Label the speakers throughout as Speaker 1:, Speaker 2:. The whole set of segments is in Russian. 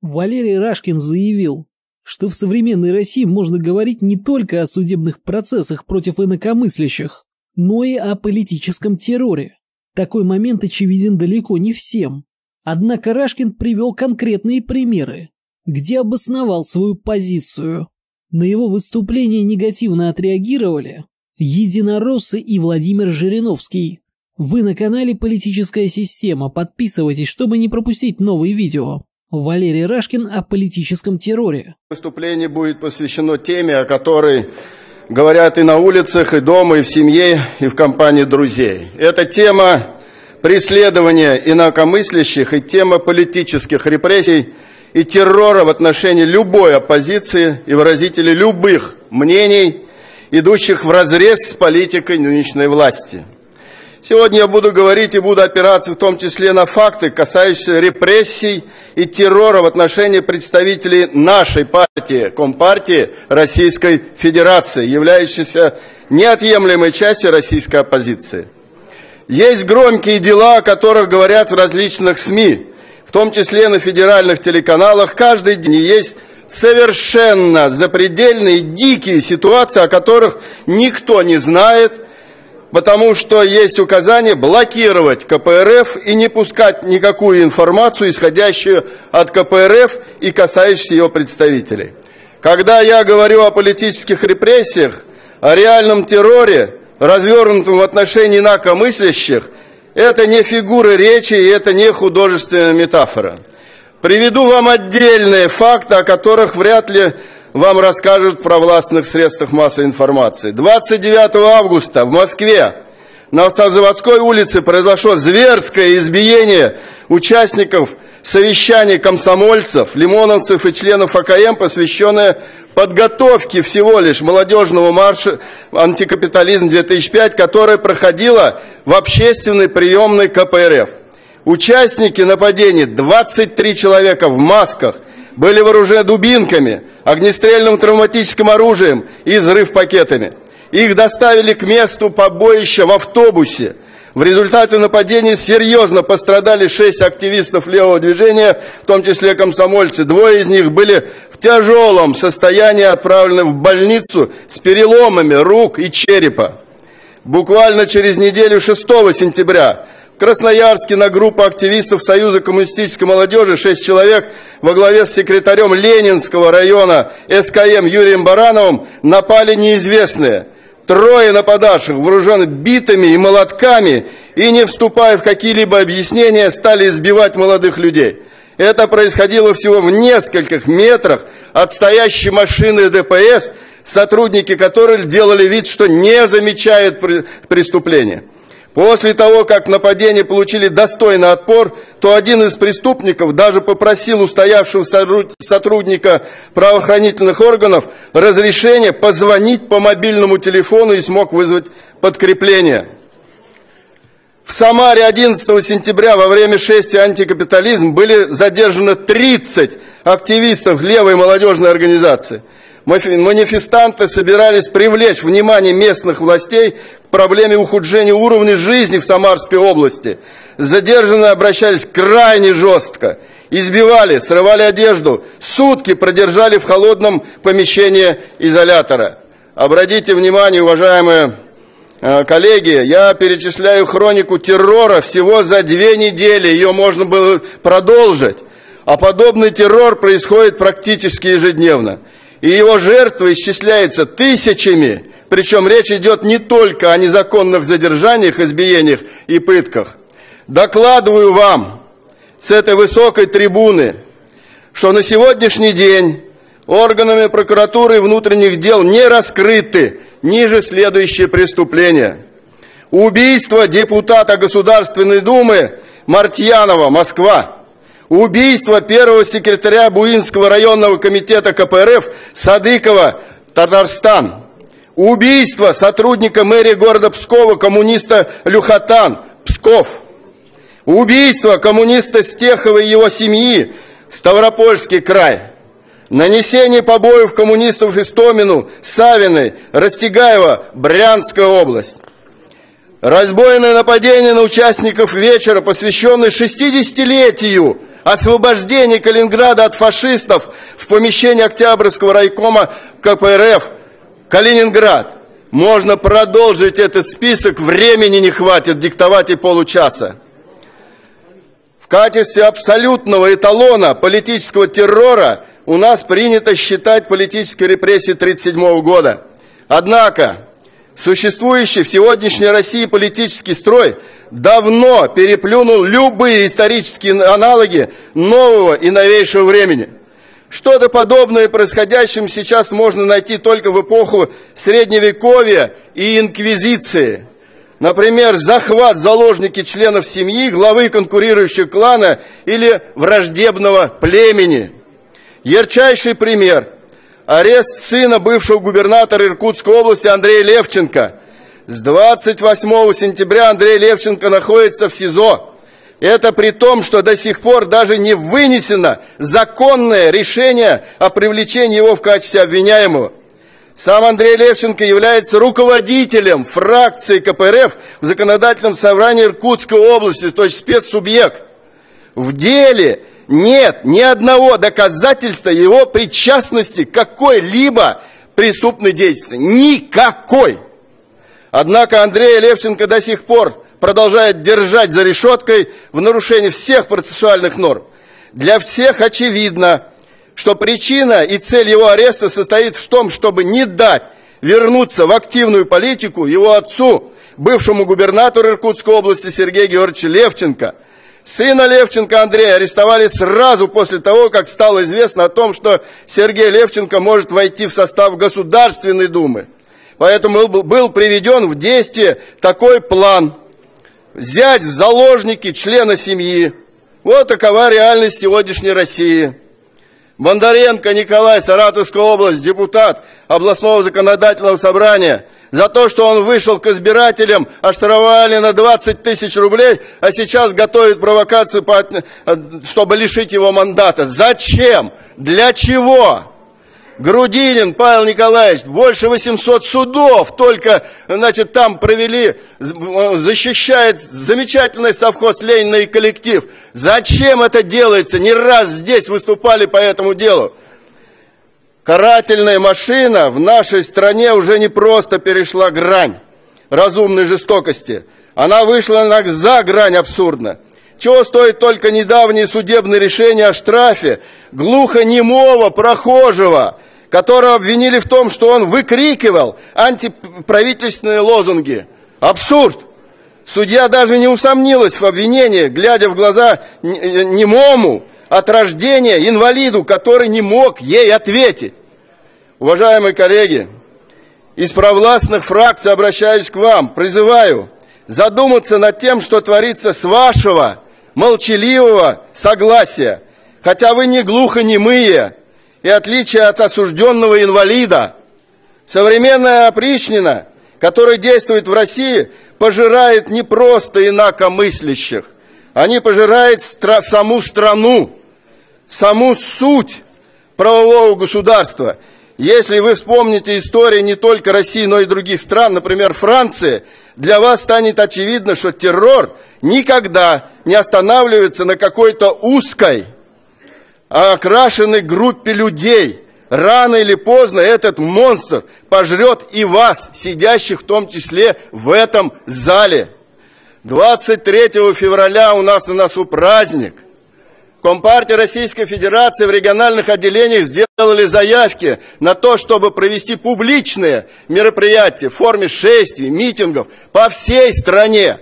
Speaker 1: Валерий Рашкин заявил, что в современной России можно говорить не только о судебных процессах против инакомыслящих, но и о политическом терроре. Такой момент очевиден далеко не всем. Однако Рашкин привел конкретные примеры, где обосновал свою позицию. На его выступление негативно отреагировали единороссы и Владимир Жириновский. Вы на канале «Политическая система». Подписывайтесь, чтобы не пропустить новые видео. Валерий Рашкин о политическом терроре.
Speaker 2: Выступление будет посвящено теме, о которой говорят и на улицах, и дома, и в семье, и в компании друзей. Это тема преследования инакомыслящих и тема политических репрессий и террора в отношении любой оппозиции и выразителей любых мнений, идущих в разрез с политикой нынешней власти. Сегодня я буду говорить и буду опираться в том числе на факты, касающиеся репрессий и террора в отношении представителей нашей партии, Компартии Российской Федерации, являющейся неотъемлемой частью российской оппозиции. Есть громкие дела, о которых говорят в различных СМИ, в том числе на федеральных телеканалах. Каждый день есть совершенно запредельные, дикие ситуации, о которых никто не знает – потому что есть указание блокировать КПРФ и не пускать никакую информацию, исходящую от КПРФ и касающуюся его представителей. Когда я говорю о политических репрессиях, о реальном терроре, развернутом в отношении инакомыслящих, это не фигура речи и это не художественная метафора. Приведу вам отдельные факты, о которых вряд ли вам расскажут про властных средствах массовой информации. 29 августа в Москве на Автозаводской улице произошло зверское избиение участников совещаний комсомольцев, лимоновцев и членов АКМ, посвященное подготовке всего лишь молодежного марша «Антикапитализм-2005», которое проходило в общественной приемной КПРФ. Участники нападений, 23 человека в масках, были вооружены дубинками, огнестрельным травматическим оружием и взрыв-пакетами. Их доставили к месту побоища в автобусе. В результате нападения серьезно пострадали шесть активистов левого движения, в том числе комсомольцы. Двое из них были в тяжелом состоянии отправлены в больницу с переломами рук и черепа. Буквально через неделю 6 сентября Красноярске на группу активистов Союза коммунистической молодежи, шесть человек, во главе с секретарем Ленинского района СКМ Юрием Барановым, напали неизвестные. Трое нападавших, вооружены битами и молотками, и не вступая в какие-либо объяснения, стали избивать молодых людей. Это происходило всего в нескольких метрах от стоящей машины ДПС, сотрудники которой делали вид, что не замечают преступления. После того, как нападения получили достойный отпор, то один из преступников даже попросил устоявшего сотрудника правоохранительных органов разрешения позвонить по мобильному телефону и смог вызвать подкрепление. В Самаре 11 сентября во время шествия «Антикапитализм» были задержаны 30 активистов левой молодежной организации – Манифестанты собирались привлечь внимание местных властей к проблеме ухудшения уровня жизни в Самарской области. Задержанные обращались крайне жестко. Избивали, срывали одежду, сутки продержали в холодном помещении изолятора. Обратите внимание, уважаемые э, коллеги, я перечисляю хронику террора всего за две недели, ее можно было продолжить. А подобный террор происходит практически ежедневно и его жертвы исчисляются тысячами, причем речь идет не только о незаконных задержаниях, избиениях и пытках. Докладываю вам с этой высокой трибуны, что на сегодняшний день органами прокуратуры и внутренних дел не раскрыты ниже следующие преступления. Убийство депутата Государственной Думы Мартьянова, Москва – Убийство первого секретаря Буинского районного комитета КПРФ Садыкова, Татарстан. Убийство сотрудника мэрии города Пскова, коммуниста Люхатан, Псков. Убийство коммуниста Стехова и его семьи, Ставропольский край. Нанесение побоев коммунистов Истомину, Савиной, Растегаева, Брянская область. Разбойное нападение на участников вечера, посвященное 60-летию освобождение Калининграда от фашистов в помещении Октябрьского райкома КПРФ Калининград. Можно продолжить этот список, времени не хватит диктовать и получаса. В качестве абсолютного эталона политического террора у нас принято считать политические репрессии 1937 года. Однако, существующий в сегодняшней России политический строй давно переплюнул любые исторические аналоги нового и новейшего времени – что-то подобное происходящему сейчас можно найти только в эпоху Средневековья и Инквизиции. Например, захват заложники членов семьи, главы конкурирующего клана или враждебного племени. Ярчайший пример – арест сына бывшего губернатора Иркутской области Андрея Левченко. С 28 сентября Андрей Левченко находится в СИЗО. Это при том, что до сих пор даже не вынесено законное решение о привлечении его в качестве обвиняемого. Сам Андрей Левченко является руководителем фракции КПРФ в законодательном собрании Иркутской области, то есть спецсубъект. В деле нет ни одного доказательства его причастности к какой-либо преступной деятельности. Никакой. Однако Андрея Левченко до сих пор продолжает держать за решеткой в нарушении всех процессуальных норм. Для всех очевидно, что причина и цель его ареста состоит в том, чтобы не дать вернуться в активную политику его отцу, бывшему губернатору Иркутской области Сергею Георгиевичу Левченко. Сына Левченко Андрея арестовали сразу после того, как стало известно о том, что Сергей Левченко может войти в состав Государственной Думы. Поэтому был приведен в действие такой план – взять в заложники члена семьи. Вот такова реальность сегодняшней России. Бондаренко Николай, Саратовская область, депутат областного законодательного собрания. За то, что он вышел к избирателям, оштрафовали на 20 тысяч рублей, а сейчас готовит провокацию, чтобы лишить его мандата. Зачем? Для чего? Грудинин Павел Николаевич, больше 800 судов только, значит, там провели, защищает замечательный совхоз Ленина и коллектив. Зачем это делается? Не раз здесь выступали по этому делу. Карательная машина в нашей стране уже не просто перешла грань разумной жестокости. Она вышла на, за грань абсурдно. Чего стоит только недавнее судебное решение о штрафе глухонемого прохожего – которого обвинили в том, что он выкрикивал антиправительственные лозунги. Абсурд! Судья даже не усомнилась в обвинении, глядя в глаза немому от рождения инвалиду, который не мог ей ответить. Уважаемые коллеги, из провластных фракций обращаюсь к вам, призываю задуматься над тем, что творится с вашего молчаливого согласия. Хотя вы не глухонемые, и отличие от осужденного инвалида. Современная опричнина, которая действует в России, пожирает не просто инакомыслящих, они пожирают стра саму страну, саму суть правового государства. Если вы вспомните историю не только России, но и других стран, например, Франции, для вас станет очевидно, что террор никогда не останавливается на какой-то узкой окрашенной группе людей. Рано или поздно этот монстр пожрет и вас, сидящих в том числе в этом зале. 23 февраля у нас на носу праздник. Компартия Российской Федерации в региональных отделениях сделали заявки на то, чтобы провести публичные мероприятия в форме шествий, митингов по всей стране.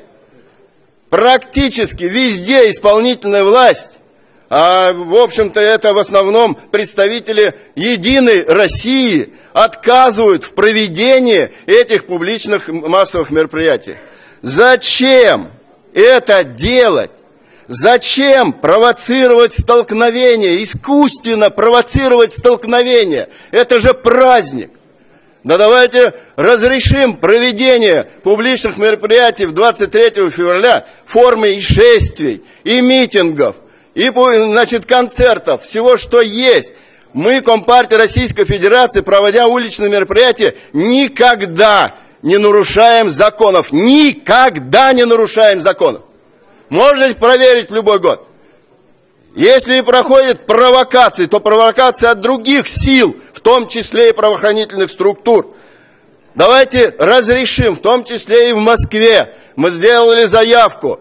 Speaker 2: Практически везде исполнительная власть а в общем-то это в основном представители Единой России отказывают в проведении этих публичных массовых мероприятий. Зачем это делать? Зачем провоцировать столкновение, искусственно провоцировать столкновение? Это же праздник. Да давайте разрешим проведение публичных мероприятий в 23 февраля в форме и шествий, и митингов – и, значит, концертов, всего, что есть. Мы, Компартия Российской Федерации, проводя уличные мероприятия, никогда не нарушаем законов. Никогда не нарушаем законов. Можете проверить любой год. Если проходят провокации, то провокации от других сил, в том числе и правоохранительных структур. Давайте разрешим, в том числе и в Москве. Мы сделали заявку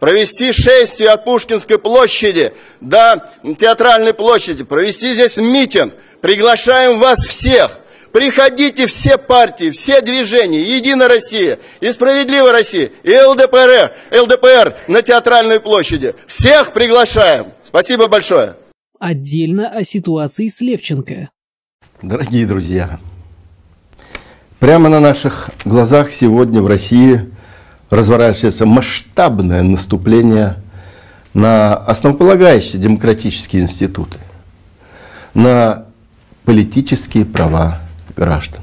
Speaker 2: провести шествие от Пушкинской площади до Театральной площади, провести здесь митинг. Приглашаем вас всех. Приходите все партии, все движения, Единая Россия, и Справедливая Россия, и ЛДПР, ЛДПР на Театральной площади. Всех приглашаем. Спасибо большое.
Speaker 1: Отдельно о ситуации с Левченко.
Speaker 3: Дорогие друзья, прямо на наших глазах сегодня в России разворачивается масштабное наступление на основополагающие демократические институты, на политические права граждан.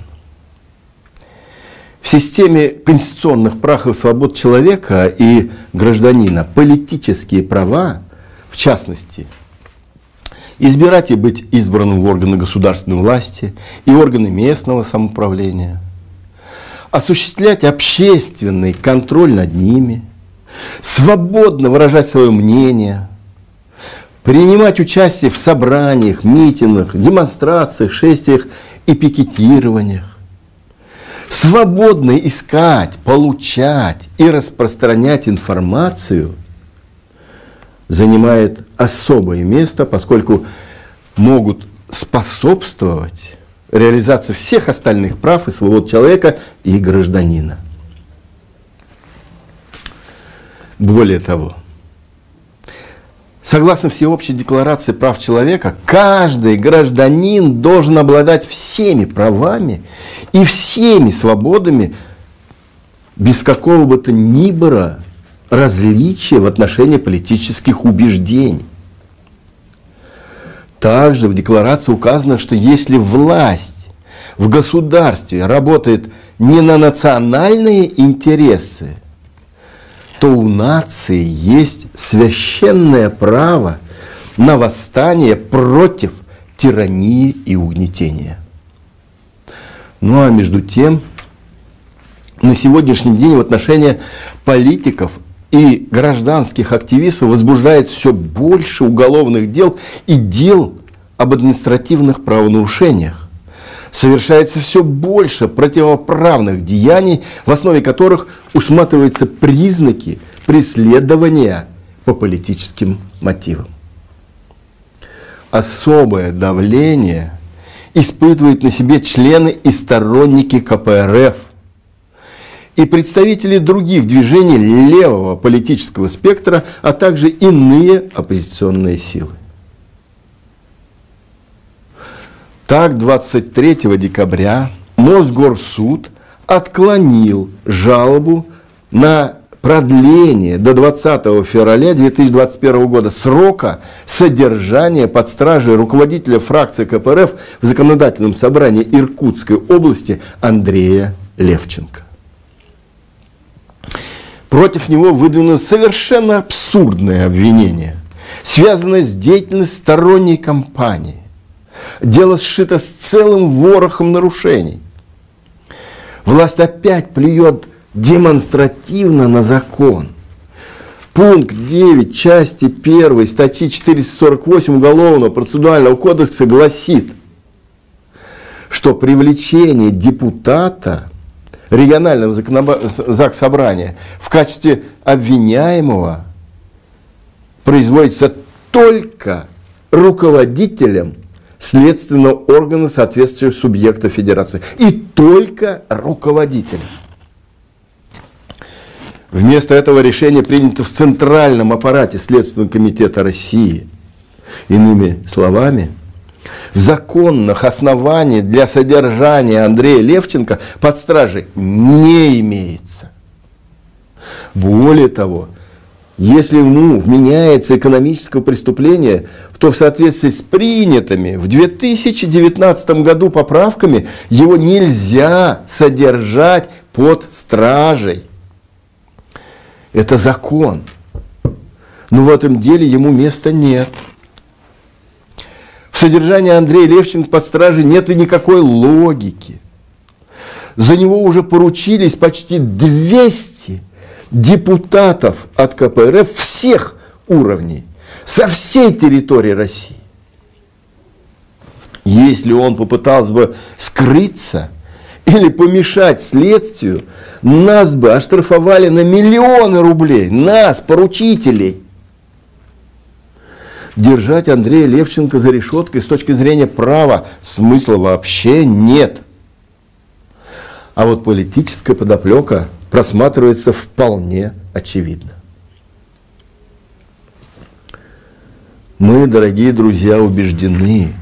Speaker 3: В системе конституционных прав и свобод человека и гражданина политические права, в частности, избирать и быть избранным в органы государственной власти и органы местного самоуправления, осуществлять общественный контроль над ними, свободно выражать свое мнение, принимать участие в собраниях, митингах, демонстрациях, шествиях и пикетированиях, свободно искать, получать и распространять информацию занимает особое место, поскольку могут способствовать реализации всех остальных прав и свобод человека и гражданина. Более того, Согласно Всеобщей декларации прав человека, каждый гражданин должен обладать всеми правами и всеми свободами без какого бы то ни было различия в отношении политических убеждений. Также в декларации указано, что если власть в государстве работает не на национальные интересы, то у нации есть священное право на восстание против тирании и угнетения. Ну а между тем, на сегодняшний день в отношении политиков и гражданских активистов возбуждает все больше уголовных дел и дел об административных правонарушениях совершается все больше противоправных деяний, в основе которых усматриваются признаки преследования по политическим мотивам. Особое давление испытывают на себе члены и сторонники КПРФ и представители других движений левого политического спектра, а также иные оппозиционные силы. Так, 23 декабря Мосгорсуд отклонил жалобу на продление до 20 февраля 2021 года срока содержания под стражей руководителя фракции КПРФ в законодательном собрании Иркутской области Андрея Левченко. Против него выдвинуло совершенно абсурдное обвинение, связанное с деятельностью сторонней компании Дело сшито с целым ворохом нарушений. Власть опять плюет демонстративно на закон. Пункт 9 части 1 статьи 448 Уголовного процессуального кодекса гласит, что привлечение депутата регионального ЗАГС собрания в качестве обвиняемого производится только руководителем следственного органа соответствующего субъекта федерации. И только руководителя. Вместо этого решение принято в Центральном аппарате Следственного комитета России. Иными словами, законных оснований для содержания Андрея Левченко под стражей не имеется. Более того, если ему вменяется экономическое преступление, то в соответствии с принятыми в 2019 году поправками его нельзя содержать под стражей. Это закон. Но в этом деле ему места нет. В содержании Андрея Левченко под стражей нет и никакой логики. За него уже поручились почти 200 депутатов от КПРФ всех уровней со всей территории России. Если он попытался бы скрыться или помешать следствию, нас бы оштрафовали на миллионы рублей, нас, поручителей. Держать Андрея Левченко за решеткой с точки зрения права смысла вообще нет. А вот политическая подоплека просматривается вполне очевидно. Мы, дорогие друзья, убеждены,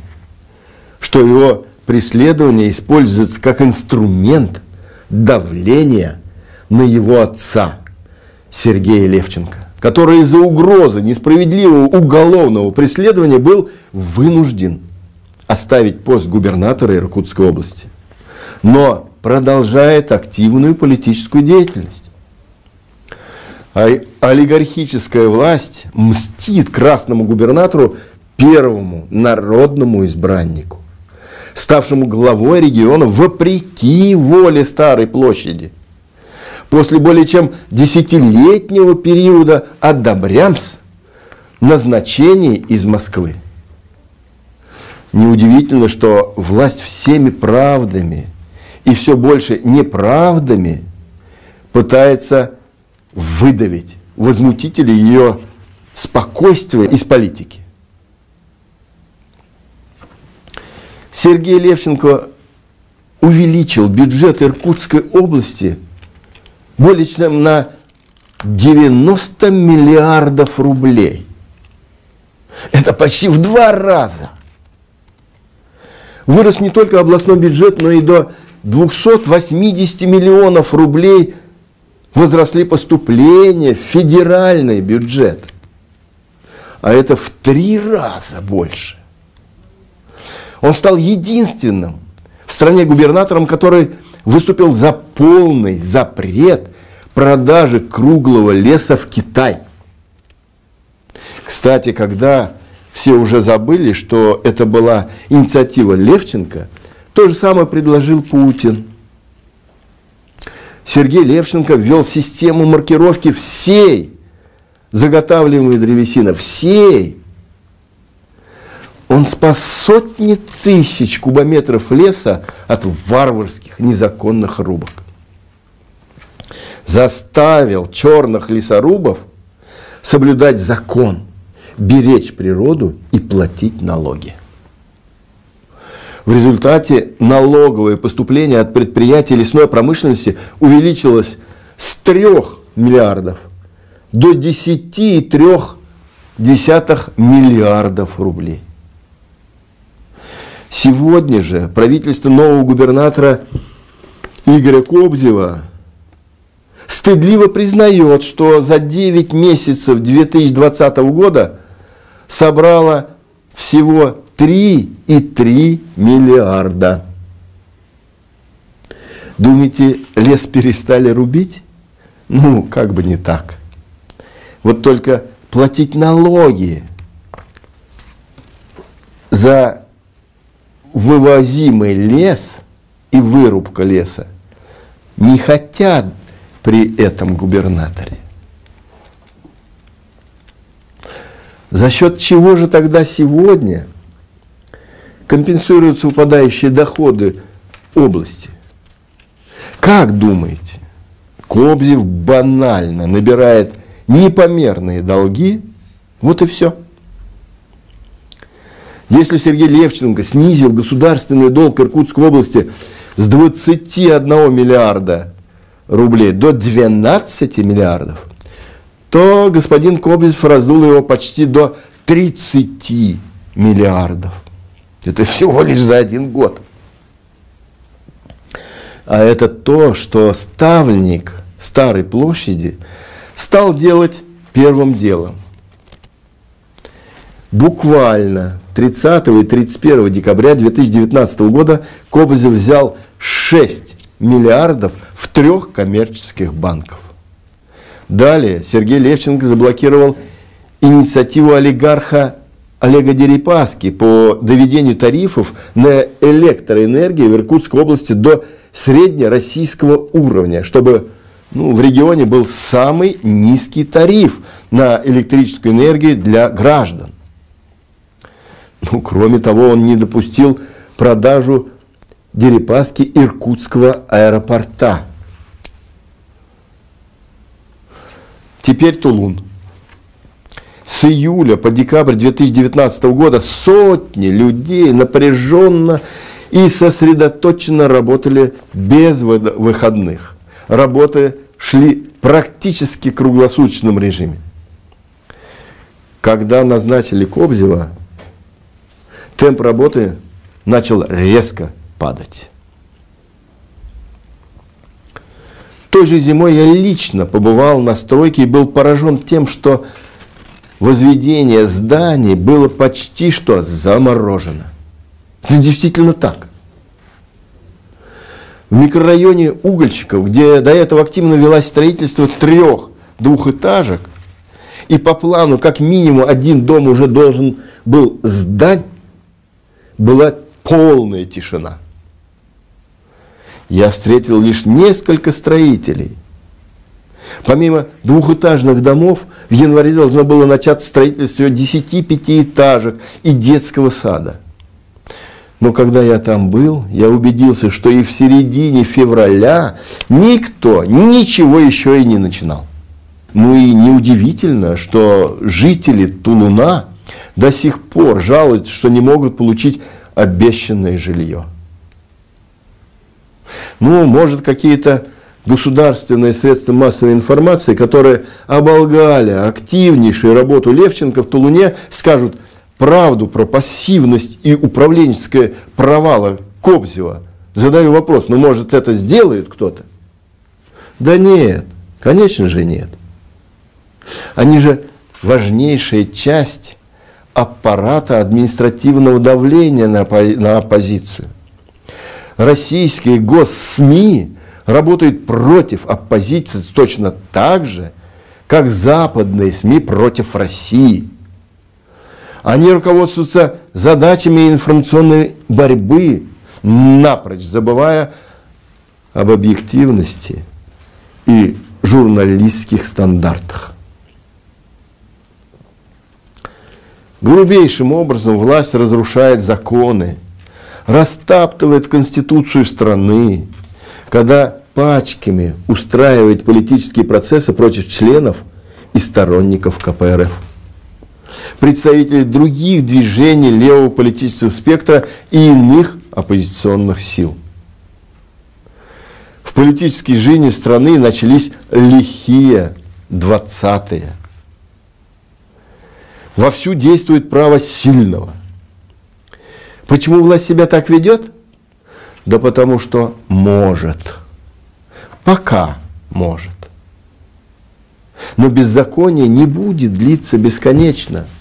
Speaker 3: что его преследование используется как инструмент давления на его отца Сергея Левченко, который из-за угрозы несправедливого уголовного преследования был вынужден оставить пост губернатора Иркутской области, но продолжает активную политическую деятельность. А олигархическая власть мстит красному губернатору первому народному избраннику ставшему главой региона вопреки воле Старой площади. После более чем десятилетнего периода одобрямс назначение из Москвы. Неудивительно, что власть всеми правдами и все больше неправдами пытается выдавить возмутителей ее спокойствия из политики. Сергей Левченко увеличил бюджет Иркутской области более чем на 90 миллиардов рублей. Это почти в два раза. Вырос не только областной бюджет, но и до 280 миллионов рублей возросли поступления в федеральный бюджет. А это в три раза больше. Он стал единственным в стране губернатором, который выступил за полный запрет продажи круглого леса в Китай. Кстати, когда все уже забыли, что это была инициатива Левченко, то же самое предложил Путин. Сергей Левченко ввел систему маркировки всей заготавливаемой древесины, всей он спас сотни тысяч кубометров леса от варварских незаконных рубок. Заставил черных лесорубов соблюдать закон, беречь природу и платить налоги. В результате налоговое поступление от предприятий лесной промышленности увеличилось с 3 миллиардов до 10,3 миллиардов рублей. Сегодня же правительство нового губернатора Игоря Кобзева стыдливо признает, что за 9 месяцев 2020 года собрало всего 3,3 миллиарда. Думаете, лес перестали рубить? Ну, как бы не так. Вот только платить налоги за вывозимый лес и вырубка леса не хотят при этом губернаторе. За счет чего же тогда сегодня компенсируются упадающие доходы области? Как думаете? Кобзев банально набирает непомерные долги, вот и все. Если Сергей Левченко снизил государственный долг Иркутской области с 21 миллиарда рублей до 12 миллиардов, то господин Кобзев раздул его почти до 30 миллиардов. Это всего лишь за один год. А это то, что ставленник Старой площади стал делать первым делом. Буквально 30 и 31 декабря 2019 года Кобзев взял 6 миллиардов в трех коммерческих банках. Далее Сергей Левченко заблокировал инициативу олигарха Олега Дерипаски по доведению тарифов на электроэнергию в Иркутской области до среднероссийского уровня, чтобы ну, в регионе был самый низкий тариф на электрическую энергию для граждан. Ну, кроме того, он не допустил продажу Дерипаски Иркутского аэропорта. Теперь Тулун. С июля по декабрь 2019 года сотни людей напряженно и сосредоточенно работали без выходных. Работы шли практически в круглосуточном режиме. Когда назначили Кобзева, темп работы начал резко падать. Той же зимой я лично побывал на стройке и был поражен тем, что возведение зданий было почти что заморожено. Это действительно так. В микрорайоне Угольщиков, где до этого активно велось строительство трех двухэтажек, и по плану как минимум один дом уже должен был сдать, была полная тишина. Я встретил лишь несколько строителей. Помимо двухэтажных домов, в январе должно было начаться строительство 10 пятиэтажек и детского сада. Но когда я там был, я убедился, что и в середине февраля никто ничего еще и не начинал. Ну и неудивительно, что жители Тулуна до сих пор жалуются, что не могут получить обещанное жилье. Ну, может, какие-то государственные средства массовой информации, которые оболгали активнейшую работу Левченко в Тулуне, скажут правду про пассивность и управленческое провала Кобзева. Задаю вопрос, ну может это сделает кто-то? Да нет, конечно же нет. Они же важнейшая часть аппарата административного давления на, оппозицию. Российские госсми работают против оппозиции точно так же, как западные СМИ против России. Они руководствуются задачами информационной борьбы, напрочь забывая об объективности и журналистских стандартах. Грубейшим образом власть разрушает законы, растаптывает конституцию страны, когда пачками устраивает политические процессы против членов и сторонников КПРФ. Представители других движений левого политического спектра и иных оппозиционных сил. В политической жизни страны начались лихие 20-е вовсю действует право сильного. Почему власть себя так ведет? Да потому что может. Пока может. Но беззаконие не будет длиться бесконечно –